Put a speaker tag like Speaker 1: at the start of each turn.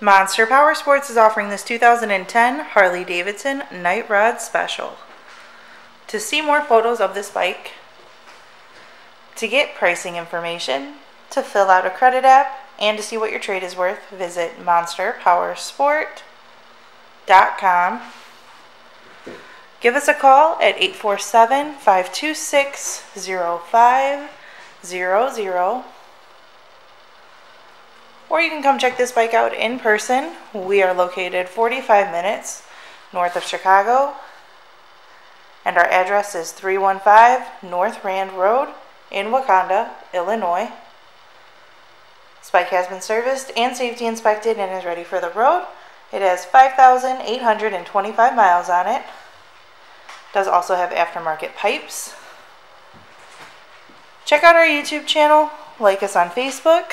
Speaker 1: Monster Power Sports is offering this 2010 Harley Davidson Night Rod Special. To see more photos of this bike, to get pricing information, to fill out a credit app, and to see what your trade is worth, visit monsterpowersport.com. Give us a call at 847 526 0500 or you can come check this bike out in person. We are located 45 minutes north of Chicago, and our address is 315 North Rand Road in Wauconda, Illinois. This bike has been serviced and safety inspected and is ready for the road. It has 5,825 miles on it. Does also have aftermarket pipes. Check out our YouTube channel, like us on Facebook.